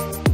you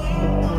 You.